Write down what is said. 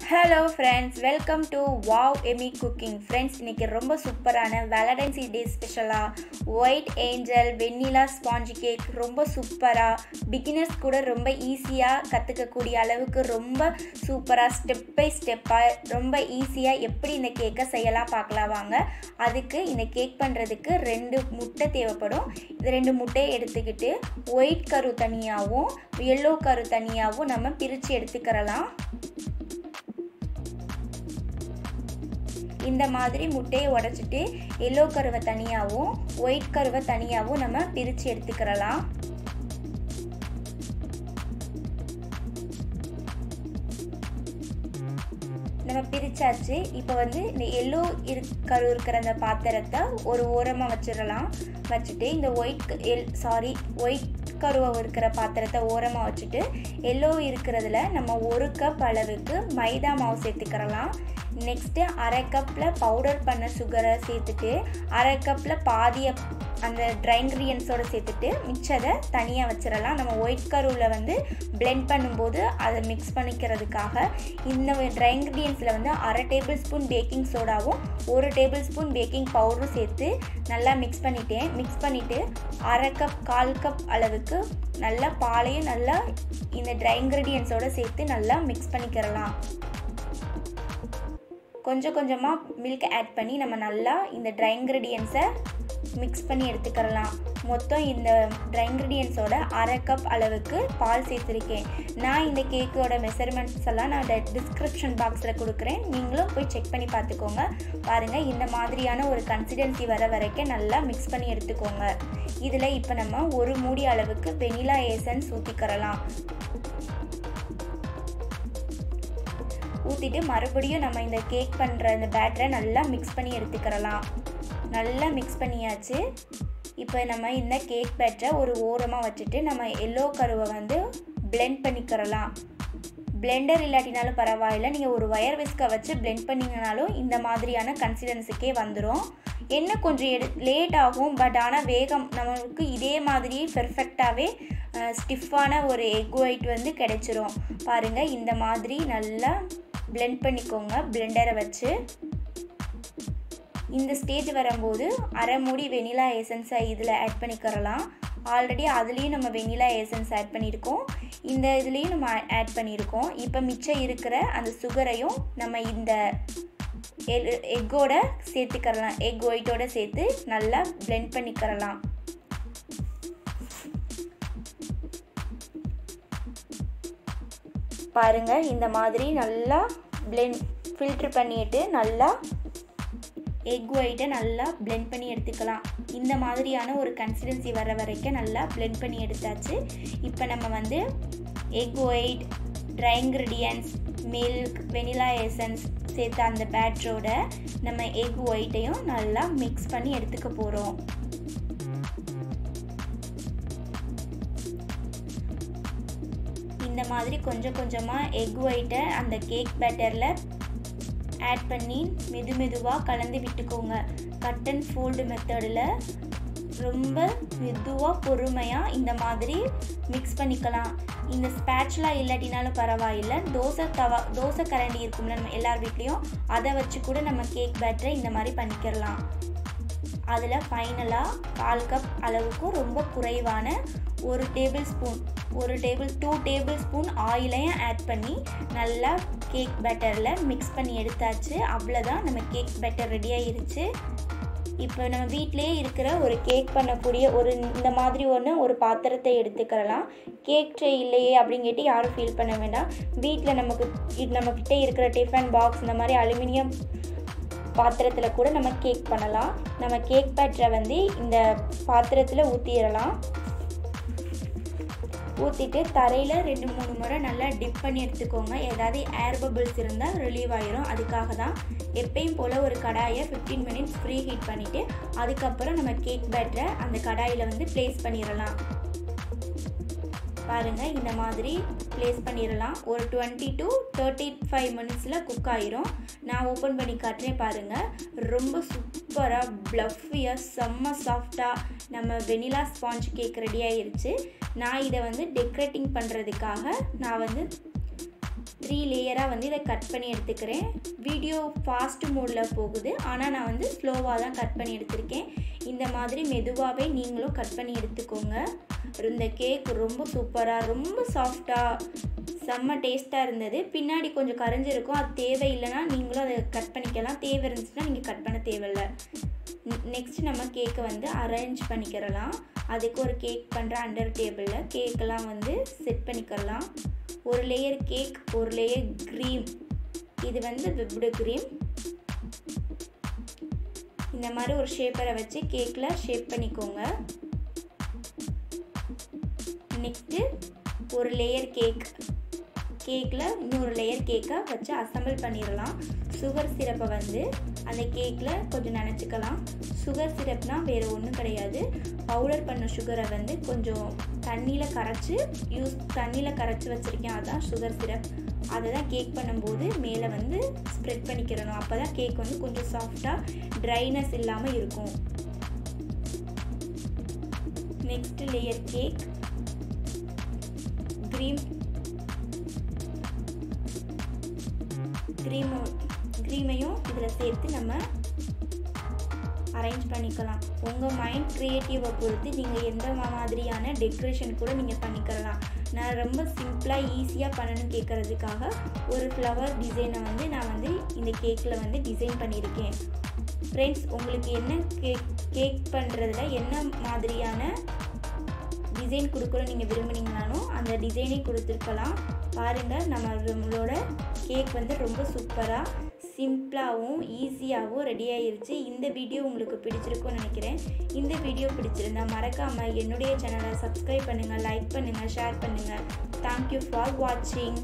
Hello friends welcome to wow Amy cooking friends இன்றைக்கி ரொம்ப சூப்பரான வேலடைன்சி டே ஸ்பெஷலாக white angel vanilla sponge cake ரொம்ப சூப்பராக பிகினர்ஸ் கூட ரொம்ப ஈஸியாக கற்றுக்கக்கூடிய அளவுக்கு ரொம்ப சூப்பராக ஸ்டெப் பை ஸ்டெப்பாக ரொம்ப ஈஸியாக எப்படி இந்த கேக்கை செய்யலாம் பார்க்கலாம் வாங்க. அதுக்கு இந்த கேக் பண்ணுறதுக்கு ரெண்டு முட்டை தேவைப்படும். இது ரெண்டு முட்டையை எடுத்துக்கிட்டு ஒயிட் கரு தனியாகவும் எல்லோ கரு தனியாகவும் நம்ம பிரித்து எடுத்துக்கிறலாம். இந்த மாதிரி முட்டையை உடச்சிட்டு எல்லோ கருவை தனியாகவும் ஒயிட் கருவை தனியாகவும் நம்ம பிரித்து எடுத்துக்கிறலாம். நம்ம பிரித்தாச்சு இப்போ வந்து இந்த எல்லோ இரு கரு இருக்கிற அந்த பாத்திரத்தை ஒரு ஓரமாக வச்சிடலாம். வச்சுட்டு இந்த ஒயிட் எல் சாரி ஒயிட் கருவை இருக்கிற பாத்திரத்தை ஓரமாக வச்சுட்டு எல்லோ இருக்கிறதுல நம்ம ஒரு கப் அளவுக்கு மைதா மாவு சேர்த்துக்கிறலாம் நெக்ஸ்ட்டு அரை கப்பில் பவுடர் பண்ண சுகரை சேர்த்துட்டு அரை கப்பில் பாதியை அந்த ட்ரை இன்க்ரீடியன்ஸோடு சேர்த்துட்டு மிச்சதை தனியாக வச்சிடலாம். நம்ம ஒயிட் கருவில் வந்து பிளெண்ட் பண்ணும்போது அதை மிக்ஸ் பண்ணிக்கிறதுக்காக இந்த ட்ரை இன்க்ரீடியன்ஸில் வந்து அரை டேபிள் ஸ்பூன் பேக்கிங் சோடாவும் ஒரு டேபிள் ஸ்பூன் பேக்கிங் பவுடரும் சேர்த்து நல்லா மிக்ஸ் பண்ணிட்டேன். மிக்ஸ் பண்ணிவிட்டு அரை கப் கால் கப் அளவுக்கு நல்லா பாலையும் நல்லா இந்த ட்ரை இன்க்ரீடியன்ஸோடு சேர்த்து நல்லா மிக்ஸ் பண்ணிக்கிறலாம். கொஞ்சம் கொஞ்சமாக மில்க் ஆட் பண்ணி நம்ம நல்லா இந்த ட்ரை இன்க்ரீடியன்ஸை மிக்ஸ் பண்ணி எடுத்துக்கிறலாம். மொத்தம் இந்த ட்ரை இன்க்ரீடியன்ஸோட அரை கப் அளவுக்கு பால் சேர்த்துருக்கேன். நான் இந்த கேக்கோட மெஷர்மெண்ட்ஸ் எல்லாம் நான் டிஸ்கிரிப்ஷன் பாக்ஸில் கொடுக்குறேன். நீங்களும் போய் செக் பண்ணி பார்த்துக்கோங்க. பாருங்கள் இந்த மாதிரியான ஒரு கன்சிடென்சி வர வரைக்கும் நல்லா மிக்ஸ் பண்ணி எடுத்துக்கோங்க. இதில் இப்போ நம்ம ஒரு மூடி அளவுக்கு வெனிலா ஏசன்ஸ் ஊற்றிக்கிறலாம் ஊற்றிட்டு மறுபடியும் நம்ம இந்த கேக் பண்ணுற இந்த பேட்டரை நல்லா மிக்ஸ் பண்ணி எடுத்துக்கிறலாம். நல்லா மிக்ஸ் பண்ணியாச்சு. இப்போ நம்ம இந்த கேக் பேட்டரை ஒரு ஓரமாக வச்சுட்டு நம்ம எல்லோ கருவை வந்து பிளெண்ட் பண்ணிக்கிறலாம். பிளெண்டர் இல்லாட்டினாலும் பரவாயில்ல. நீங்கள் ஒரு ஒயர் விஸ்கை வச்சு பிளெண்ட் பண்ணிங்கனாலும் இந்த மாதிரியான கன்சிடன்ஸுக்கே வந்துடும் என்ன கொஞ்சம் எடு லேட் ஆகும் பட் ஆனால் வேகம் நம்மளுக்கு இதே மாதிரி பெர்ஃபெக்டாகவே ஸ்டிஃபான ஒரு எக் ஒயிட் வந்து கிடைச்சிரும். பாருங்கள் இந்த மாதிரி நல்லா பிளெண்ட் பண்ணிக்கோங்க பிளெண்டரை வச்சு. இந்த ஸ்டேஜ் வரும்போது அரை மூடி வெனிலா எசன்ஸை இதில் ஆட் பண்ணிக்கிறலாம். ஆல்ரெடி அதுலேயும் நம்ம வெனிலா எசன்ஸ் ஆட் பண்ணியிருக்கோம் இந்த இதுலேயும் நம்ம ஆட் பண்ணியிருக்கோம் இப்போ மிச்சம் இருக்கிற அந்த சுகரையும் நம்ம இந்த எக்கோட சேர்த்துக்கிறலாம். எக் ஒயிட்டோட சேர்த்து நல்லா பிளெண்ட் பண்ணிக்கிறலாம். பாருங்கள் இந்த மாதிரி நல்லா பிளெண்ட் ஃபில்ட்ரு பண்ணிட்டு நல்லா எக் ஒயிட்டை நல்லா பிளெண்ட் பண்ணி எடுத்துக்கலாம். இந்த மாதிரியான ஒரு கன்சிடென்சி வர வரைக்கும் நல்லா பிளெண்ட் பண்ணி எடுத்தாச்சு. இப்போ நம்ம வந்து egg white dry ingredients milk vanilla essence சேர்த்த அந்த பேட்டரோட நம்ம எக் ஒயிட்டையும் நல்லா மிக்ஸ் பண்ணி எடுத்துக்க போகிறோம் இந்த மாதிரி கொஞ்சம் கொஞ்சமாக எக் ஒயிட்டை அந்த கேக் பேட்டரில் ஆட் பண்ணி மெது மெதுவாக கலந்து விட்டுக்கோங்க. கட் அண்ட் ஃபோல்டு மெத்தடில் ரொம்ப மெதுவாக பொறுமையாக இந்த மாதிரி மிக்ஸ் பண்ணிக்கலாம். இந்த ஸ்பேட்ச்லாம் இல்லாட்டினாலும் பரவாயில்லை. தோசை தவா தோசை கரண்டி இருக்கும்ல நம்ம எல்லார் வீட்லேயும் அதை வச்சு கூட நம்ம கேக் பேட்டரை இந்த மாதிரி பண்ணிக்கிறலாம் அதில் ஃபைனலாக கால் கப் அளவுக்கு ரொம்ப குறைவான ஒரு டேபிள் ஸ்பூன் ஒரு டேபிள் டூ டேபிள் ஸ்பூன் ஆயிலையும் ஆட் பண்ணி நல்லா கேக் பேட்டரில் மிக்ஸ் பண்ணி எடுத்தாச்சு. அவ்வளோதான் நம்ம கேக் பேட்டர் ரெடி ஆயிருச்சு. இப்போ நம்ம வீட்டிலே இருக்கிற ஒரு கேக் பண்ணக்கூடிய ஒரு இந்த மாதிரி ஒன்று ஒரு பாத்திரத்தை எடுத்துக்கிறலாம் கேக் ட்ரே இல்லையே அப்படின்னு கேட்டு யாரும் ஃபீல் பண்ண வேண்டாம். வீட்டில் நமக்கு நம்மக்கிட்ட இருக்கிற டிஃபன் பாக்ஸ் இந்த மாதிரி அலுமினியம் பாத்திரத்தில் கூட நம்ம கேக் பண்ணலாம். நம்ம கேக் பேட்டரை வந்து இந்த பாத்திரத்தில் ஊற்றிடலாம் ஊற்றிட்டு தரையில் ரெண்டு மூணு முறை நல்லா டிப் பண்ணி எடுத்துக்கோங்க. ஏதாவது ஏர் பபிள்ஸ் இருந்தால் ரிலீவ் ஆகிரும் அதுக்காக தான் எப்பயும் போல் ஒரு கடாயை ஃபிஃப்டீன் மினிட்ஸ் ஃப்ரீ ஹீட் பண்ணிவிட்டு அதுக்கப்புறம் நம்ம கேக் பேட்டரை அந்த கடாயில் வந்து ப்ளேஸ் பண்ணிடலாம். பாருங்கள் இந்த மாதிரி ப்ளேஸ் பண்ணிடலாம். ஒரு டுவெண்ட்டி டு தேர்ட்டி ஃபைவ் மினிட்ஸில் குக் ஆயிரும். நான் ஓப்பன் பண்ணி காட்டுறேன் பாருங்கள் ரொம்ப சூப்பராக ப்ளஃபியாக செம்ம சாஃப்டாக நம்ம வெனிலா ஸ்பாஞ்ச் கேக் ரெடி ஆயிருச்சு. நான் இதை வந்து டெக்கரேட்டிங் பண்ணுறதுக்காக நான் வந்து த்ரீ லேயராக வந்து இதை கட் பண்ணி எடுத்துக்கிறேன். வீடியோ ஃபாஸ்ட் மோடில் போகுது. ஆனால் நான் வந்து ஸ்லோவாக தான் கட் பண்ணி எடுத்திருக்கேன். இந்த மாதிரி மெதுவாகவே நீங்களும் கட் பண்ணி எடுத்துக்கோங்க. இந்த கேக் ரொம்ப சூப்பராக ரொம்ப சாஃப்டாக செம்ம டேஸ்ட்டாக இருந்தது. பின்னாடி கொஞ்சம் கரைஞ்சிருக்கும். அது தேவையில்லைன்னா நீங்களும் அதை கட் பண்ணிக்கலாம். தேவை இருந்துச்சுன்னா நீங்கள் கட் பண்ண தேவையில்லை. நெக்ஸ்ட் நம்ம கேக்கை வந்து அரேஞ்ச் பண்ணிக்கிறலாம். அதுக்கு ஒரு கேக் பண்ணுற அண்டர் டேபிளில் கேக்கெல்லாம் வந்து செட் பண்ணிக்கலாம் ஒரு லேயர் கேக் ஒரு லேயர் க்ரீம் இது வந்து விப்டு க்ரீம் இந்த மாதிரி ஒரு ஷேப்பரை வச்சு கேக்கில் ஷேப் பண்ணிக்கோங்க. நெக்ஸ்ட்டு ஒரு லேயர் கேக் கேக்கில் இன்னொரு லேயர் கேக்கை வச்சு அசம்பிள் பண்ணிடலாம். சுகர் சிரப்பை வந்து அந்த கேக்கில் கொஞ்சம் நினச்சிக்கலாம். சுகர் சிரப்னால் வேறு ஒன்றும் கிடையாது. பவுடர் பண்ண சுகரை வந்து கொஞ்சம் தண்ணியில் கரைச்சி யூஸ் தண்ணியில் கரைச்சி வச்சுருக்கேன். அதுதான் சுகர் சிரப் அதை தான் கேக் பண்ணும்போது மேலே வந்து ஸ்ப்ரெட் பண்ணிக்கிறணும். அப்போ தான் கேக் வந்து கொஞ்சம் சாஃப்டாக ட்ரைனஸ் இல்லாமல் இருக்கும். நெக்ஸ்ட் லேயர் கேக் க்ரீம் சேர்த்து நம்ம அரேஞ்ச் பண்ணிக்கலாம். உங்கள் மைண்ட் க்ரியேட்டிவை பொறுத்து நீங்கள் எந்த மாதிரியான டெக்கரேஷன் கூட நீங்கள் பண்ணிக்கலாம். நான் ரொம்ப சிம்பிளாக ஈஸியாக பண்ணணும்னு கேட்குறதுக்காக ஒரு ஃப்ளவர் டிசைனை வந்து நான் வந்து இந்த கேக்கில் வந்து டிசைன் பண்ணியிருக்கேன். ஃப்ரெண்ட்ஸ் உங்களுக்கு என்ன கேக் கேக் பண்ணுறதுல என்ன மாதிரியான டிசைன் கொடுக்கணும் நீங்கள் விரும்புனீங்கனாலும் அந்த டிசைனே கொடுத்துருக்கலாம். பாருங்கள் நம்மளோட கேக் வந்து ரொம்ப சூப்பராக சிம்பிளாகவும் ஈஸியாகவும் ரெடி இந்த வீடியோ உங்களுக்கு பிடிச்சிருக்கும்னு நினைக்கிறேன். இந்த வீடியோ பிடிச்சிருந்தா மறக்காமல் என்னுடைய சேனலை சப்ஸ்கிரைப் பண்ணுங்கள் லைக் பண்ணுங்கள் ஷேர் பண்ணுங்கள் தேங்க்யூ ஃபார் வாட்சிங்